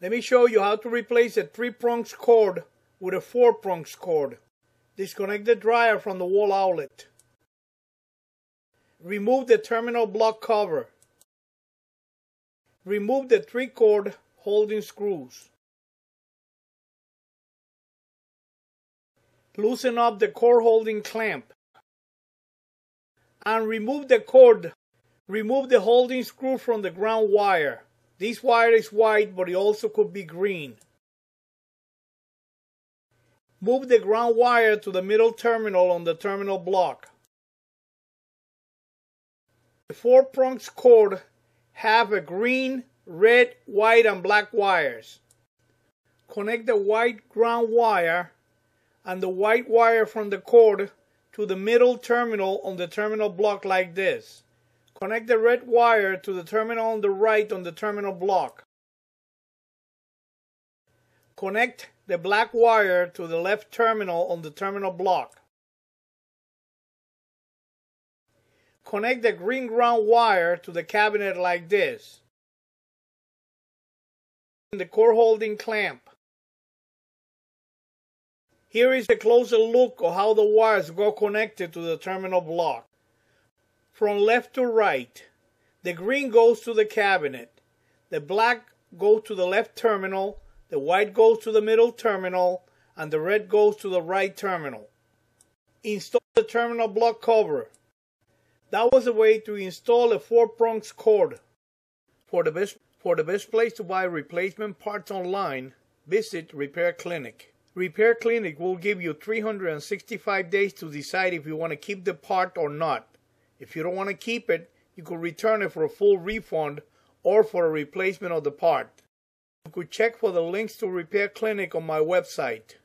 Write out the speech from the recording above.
Let me show you how to replace a 3 prongs cord with a 4 prongs cord. Disconnect the dryer from the wall outlet. Remove the terminal block cover. Remove the 3 cord holding screws. Loosen up the cord holding clamp. And remove the cord. Remove the holding screw from the ground wire. This wire is white, but it also could be green. Move the ground wire to the middle terminal on the terminal block. The four prongs cord have a green, red, white, and black wires. Connect the white ground wire and the white wire from the cord to the middle terminal on the terminal block like this. Connect the red wire to the terminal on the right on the terminal block. Connect the black wire to the left terminal on the terminal block. Connect the green ground wire to the cabinet like this. In the core holding clamp. Here is a closer look of how the wires go connected to the terminal block from left to right. The green goes to the cabinet. The black goes to the left terminal. The white goes to the middle terminal. And the red goes to the right terminal. Install the terminal block cover. That was a way to install a four prongs cord. For the best for the best place to buy replacement parts online, visit Repair Clinic. Repair Clinic will give you 365 days to decide if you want to keep the part or not. If you don't want to keep it, you could return it for a full refund or for a replacement of the part. You could check for the links to Repair Clinic on my website.